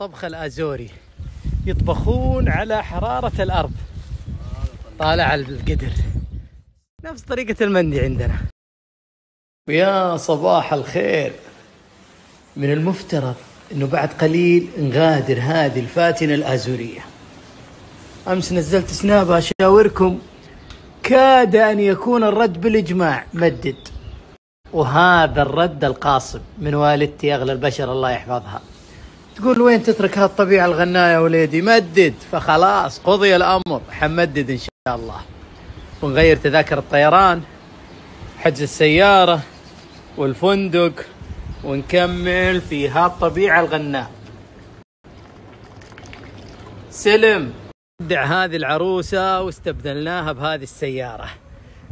الطبخ الآزوري. يطبخون على حرارة الأرض. طالع القدر. نفس طريقة المندي عندنا. ويا صباح الخير. من المفترض إنه بعد قليل نغادر هذه الفاتنة الآزورية. أمس نزلت سناب أشاوركم. كاد أن يكون الرد بالإجماع مدد. وهذا الرد القاصب من والدتي أغلى البشر الله يحفظها. تقول وين تترك هالطبيعة الغناية يا وليدي؟ مدد. فخلاص قضي الأمر. حمدد إن شاء الله. ونغير تذاكر الطيران حجز السيارة والفندق ونكمل في هالطبيعة الغناء سلم. دع هذه العروسة واستبدلناها بهذه السيارة.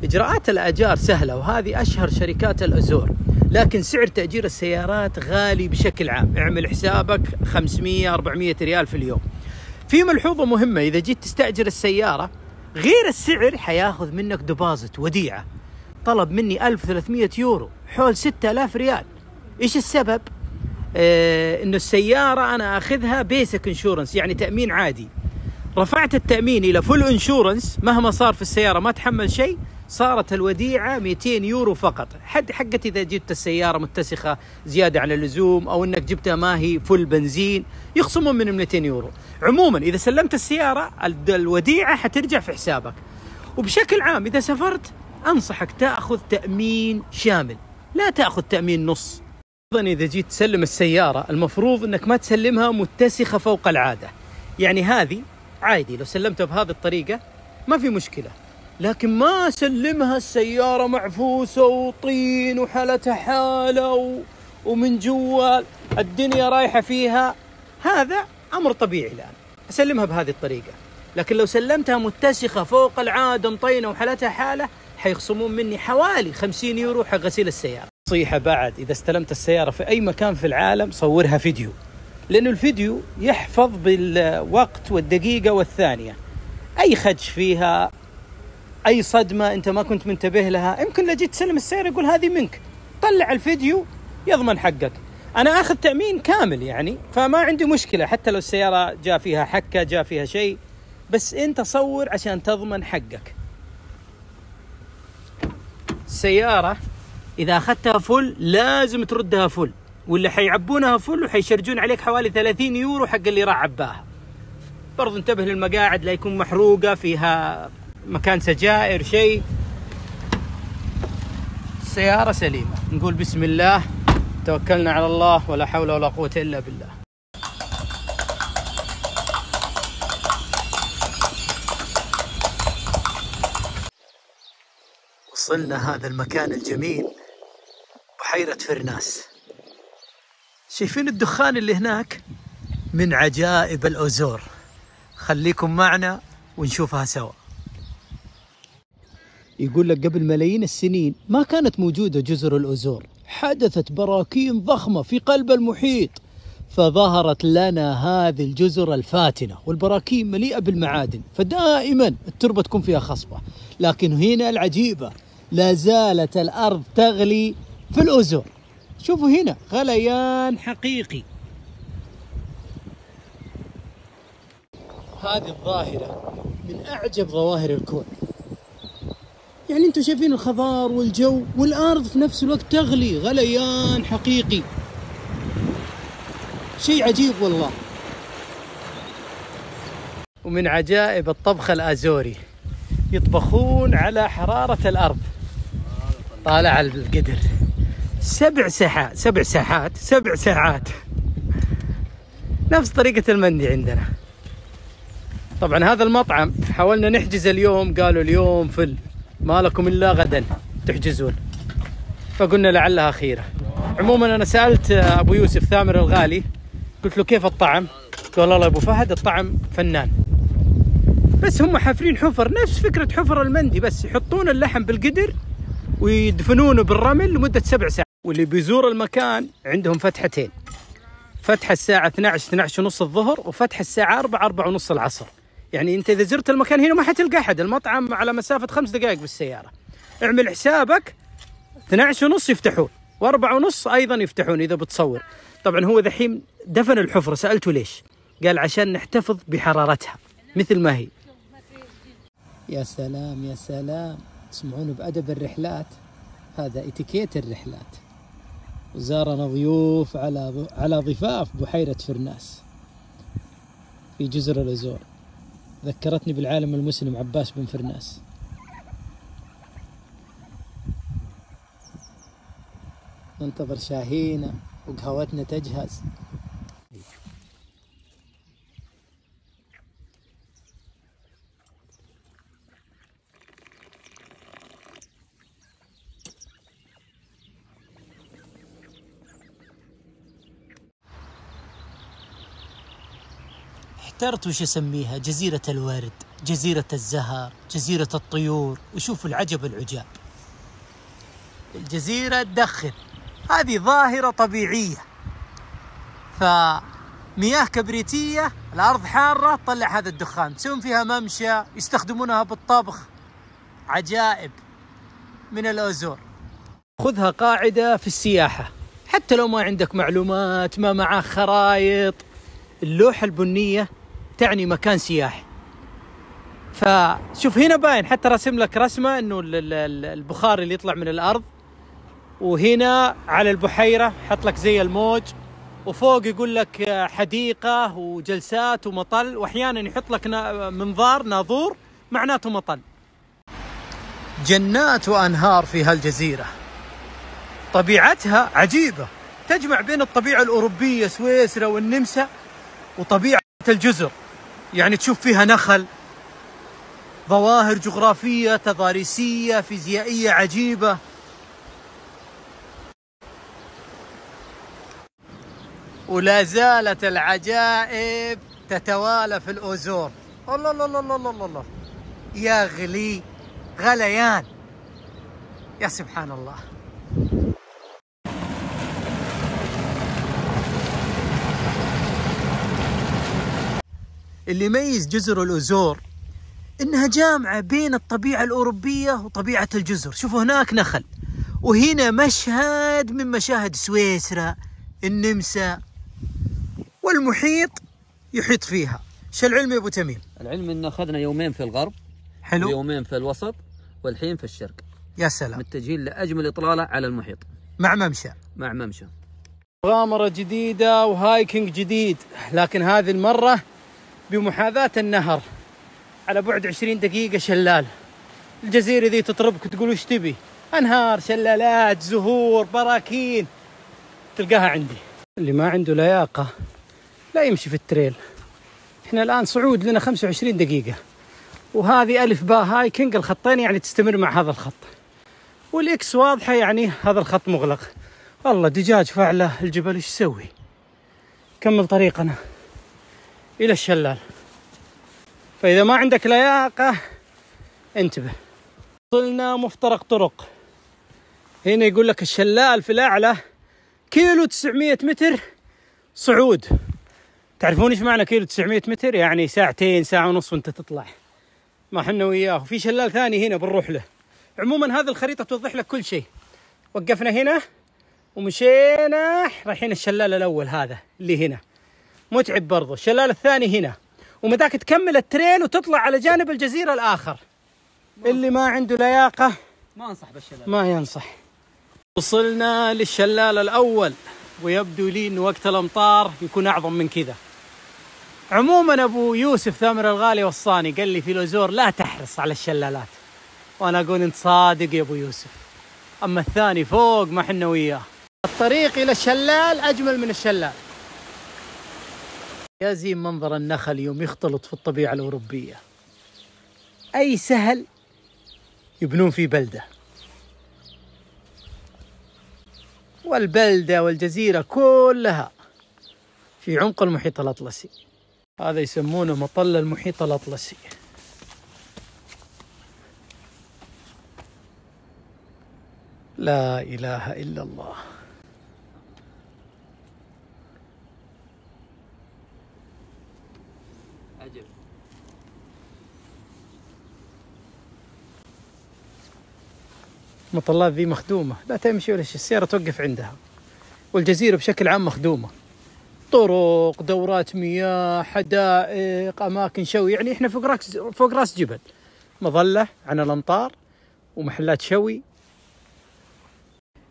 إجراءات الأجار سهلة وهذه أشهر شركات الأزور. لكن سعر تأجير السيارات غالي بشكل عام. اعمل حسابك 500 400 ريال في اليوم. في ملحوظة مهمة إذا جيت تستأجر السيارة غير السعر حياخذ منك deposit وديعة. طلب مني 1300 يورو حول 6000 ريال. إيش السبب؟ آه إنه السيارة أنا أخذها basic insurance يعني تأمين عادي. رفعت التأمين إلى full insurance مهما صار في السيارة ما تحمل شيء. صارت الوديعة 200 يورو فقط. حد حقت إذا جبت السيارة متسخة زيادة عن اللزوم أو أنك جبتها ما هي فل بنزين يخصمون من 200 يورو. عموما إذا سلمت السيارة الوديعة حترجع في حسابك. وبشكل عام إذا سافرت أنصحك تأخذ تأمين شامل. لا تأخذ تأمين نص. أيضا إذا جيت تسلم السيارة المفروض أنك ما تسلمها متسخة فوق العادة. يعني هذه عادي لو سلمتها بهذه الطريقة ما في مشكلة. لكن ما سلمها السيارة معفوسة وطين وحالتها حالة و... ومن جوا الدنيا رايحة فيها. هذا أمر طبيعي الآن. أسلمها بهذه الطريقة. لكن لو سلمتها متسخة فوق العادة مطينة وحالتها حالة حيخصمون مني حوالي 50 يورو حق غسيل السيارة. نصيحة بعد إذا استلمت السيارة في أي مكان في العالم صورها فيديو. لأنه الفيديو يحفظ بالوقت والدقيقة والثانية. أي خدش فيها أي صدمة أنت ما كنت منتبه لها. يمكن لو جيت تسلم السيارة يقول هذه منك. طلع الفيديو يضمن حقك. أنا أخذ تأمين كامل يعني فما عندي مشكلة. حتى لو السيارة جاء فيها حكة جاء فيها شيء بس أنت صور عشان تضمن حقك. السيارة إذا أخذتها فل لازم تردها فل. واللي حيعبونها فل وحيشرجون عليك حوالي 30 يورو حق اللي راح عباها. برضو انتبه للمقاعد لا يكون محروقة فيها مكان سجائر شيء. السيارة سليمة. نقول بسم الله. توكلنا على الله ولا حول ولا قوة إلا بالله. وصلنا هذا المكان الجميل بحيرة فرناس. شايفين الدخان اللي هناك؟ من عجائب الأوزور خليكم معنا ونشوفها سوا. يقول لك قبل ملايين السنين ما كانت موجودة جزر الأوزور حدثت براكين ضخمة في قلب المحيط فظهرت لنا هذه الجزر الفاتنة والبراكين مليئة بالمعادن فدائما التربة تكون فيها خصبة. لكن هنا العجيبة لا زالت الأرض تغلي في الأوزور شوفوا هنا غليان حقيقي. هذه الظاهرة من أعجب ظواهر الكون. يعني أنتم شايفين الخضار والجو والأرض في نفس الوقت تغلي غليان حقيقي. شيء عجيب والله. ومن عجائب الطبخ الأزوري يطبخون على حرارة الأرض. طالع القدر. سبع ساعات سبع ساعات سبع ساعات. نفس طريقة المندي عندنا. طبعا هذا المطعم حاولنا نحجز اليوم قالوا اليوم فل. ما لكم إلا غدا تحجزون. فقلنا لعلها خيرة. عموما أنا سألت أبو يوسف ثامر الغالي قلت له كيف الطعم؟ قال والله أبو فهد الطعم فنان. بس هم حافرين حفر نفس فكرة حفر المندي بس يحطون اللحم بالقدر ويدفنونه بالرمل لمدة سبع ساعات. واللي بيزور المكان عندهم فتحتين. فتحة الساعة 12 12 ونص الظهر وفتحة الساعة 4 4 ونص العصر. يعني انت اذا زرت المكان هنا ما حتلقى احد المطعم على مسافة خمس دقائق بالسيارة. اعمل حسابك 12 ونص يفتحون وأربعة ونص أيضا يفتحون إذا بتصور. طبعا هو ذحين دفن الحفرة سألته ليش؟ قال عشان نحتفظ بحرارتها مثل ما هي. يا سلام يا سلام. تسمعون بأدب الرحلات؟ هذا إتيكيت الرحلات. وزارنا ضيوف على على ضفاف بحيرة فرناس في جزر الأزور. ذكرتني بالعالم المسلم عباس بن فرناس. ننتظر شاهينا وقهوتنا تجهز. احترت وش أسميها؟ جزيرة الورد جزيرة الزهر جزيرة الطيور. وشوفوا العجب العجاب الجزيرة تدخن هذه ظاهرة طبيعية. فمياه كبريتية الأرض حارة تطلع هذا الدخان. تسوون فيها ممشى يستخدمونها بالطبخ. عجائب من الأوزور. خذها قاعدة في السياحة. حتى لو ما عندك معلومات ما معاه خرايط اللوحة البنية تعني مكان سياحي. فشوف هنا باين حتى رسم لك رسمة إنه البخار اللي يطلع من الأرض وهنا على البحيرة حط لك زي الموج وفوق يقول لك حديقة وجلسات ومطل وأحيانا يحط لك منظار ناظور معناته مطل. جنات وأنهار في هالجزيرة. طبيعتها عجيبة. تجمع بين الطبيعة الأوروبية سويسرا والنمسا وطبيعة الجزر. يعني تشوف فيها نخل ظواهر جغرافية تضاريسية فيزيائية عجيبة. ولا زالت العجائب تتوالى في الأوزور الله الله الله الله الله, الله. يا غلي غليان. يا سبحان الله. اللي يميز جزر الأوزور إنها جامعة بين الطبيعة الأوروبية وطبيعة الجزر. شوفوا هناك نخل وهنا مشهد من مشاهد سويسرا النمسا والمحيط يحيط فيها. شو العلم يا أبو تميم؟ العلم انه أخذنا يومين في الغرب حلو. ويومين في الوسط والحين في الشرق. يا سلام. متجهين لأجمل إطلالة على المحيط. مع ممشى. مع ممشى. مغامرة جديدة وهايكنج جديد لكن هذه المرة بمحاذاة النهر. على بعد 20 دقيقة شلال. الجزيرة ذي تطربك تقول وش تبي؟ أنهار شلالات زهور براكين. تلقاها عندي. اللي ما عنده لياقة لا يمشي في ال trail. إحنا الآن صعود لنا 25 دقيقة. وهذه ألف باء hiking الخطين يعني تستمر مع هذا الخط. وال X واضحة يعني هذا الخط مغلق. والله دجاج فعله الجبل إيش يسوي؟ كمل طريقنا. إلى الشلال. فإذا ما عندك لياقة انتبه. وصلنا مفترق طرق. هنا يقول لك الشلال في الأعلى كيلو 900 متر صعود. تعرفون إيش معنى كيلو 900 متر؟ يعني ساعتين ساعة ونص وانت تطلع. ما حنا وياه. وفي شلال ثاني هنا بنروح له. عموما هذه الخريطة توضح لك كل شيء. وقفنا هنا ومشينا رايحين الشلال الأول هذا اللي هنا. متعب برضه الشلال الثاني هنا. ومذاك تكمل التريل وتطلع على جانب الجزيرة الآخر. ما اللي ما عنده لياقة ما أنصح بالشلال. ما ينصح. وصلنا للشلال الأول. ويبدو لي أن وقت الأمطار يكون أعظم من كذا. عموما أبو يوسف ثامر الغالي وصاني قال لي في الأزور لا تحرص على الشلالات. وأنا أقول أنت صادق يا أبو يوسف. أما الثاني فوق ما حنا وياه. الطريق إلى الشلال أجمل من الشلال. يا زين منظر النخل يوم يختلط في الطبيعة الأوروبية. أي سهل يبنون فيه بلدة. والبلدة والجزيرة كلها في عمق المحيط الأطلسي. هذا يسمونه مطل المحيط الأطلسي. لا إله إلا الله. مطلات ذي مخدومة. لا تمشي ولا شيء السيارة توقف عندها. والجزيرة بشكل عام مخدومة. طرق دورات مياه حدائق أماكن شوي. يعني إحنا فوق راس فوق راس جبل. مظلة عن الأمطار ومحلات شوي.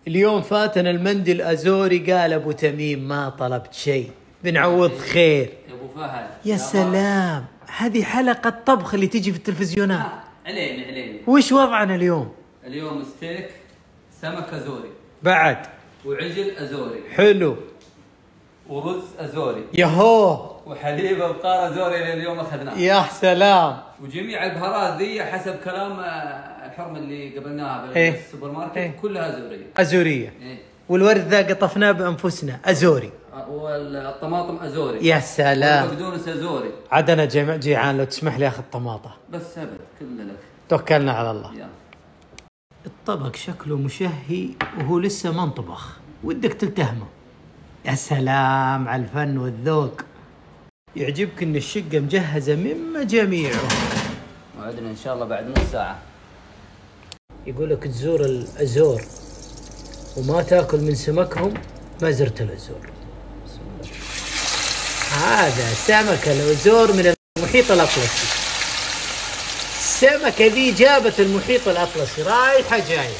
اليوم فاتنا المندي الأزوري قال أبو تميم ما طلبت شيء. بنعوض خير. يا أبو فهد. يا سلام. هذه حلقة طبخ اللي تجي في التلفزيونات. علينا علينا. وش وضعنا اليوم؟ اليوم ستيك سمك أزوري. بعد. وعجل أزوري. حلو. ورز أزوري. يهو. وحليب ابقار أزوري اللي اليوم أخذناه. يا سلام. وجميع البهارات ذي حسب كلام آه، الحرمه اللي قبلناها إيه. بالسوبر ماركت إيه. كلها ازوريه أزورية. إيه. والورد ذا قطفناه بأنفسنا. أزوري. آه، والطماطم أزوري. يا سلام. والبقدونس أزوري. عاد جمع جيعان لو تسمح لي أخذ طماطة. بس أبد كله لك. توكلنا على الله. يلا. الطبق شكله مشهي وهو لسه ما انطبخ ودك تلتهمه. يا سلام على الفن والذوق. يعجبك إن الشقة مجهزة من مجاميعه. موعدنا إن شاء الله بعد نص ساعة. يقول لك تزور الأزور. وما تأكل من سمكهم ما زرت الأزور. هذا سمك الأزور من المحيط الأطلسي. السمكة ذي جابت المحيط الأطلسي رايحة جاية.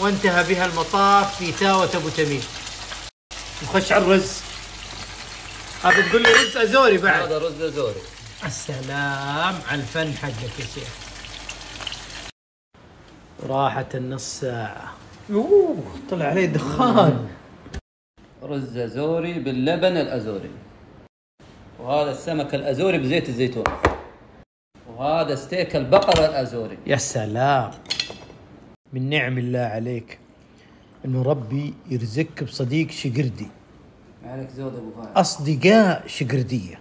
وانتهى بها المطاف في تاوة أبو تميم. نخش على الرز. هذا تقول لي رز أزوري بعد. هذا رز أزوري. السلام على الفن حقك يا شيخ. راحت النص ساعة. أوه طلع عليه دخان. رز أزوري باللبن الأزوري. وهذا السمك الأزوري بزيت الزيتون. وهذا ستيك البقر الأزوري. يا سلام. من نعم الله عليك إنه ربي يرزقك بصديق شقردي. عليك زود أبو فهد أصدقاء شقردية.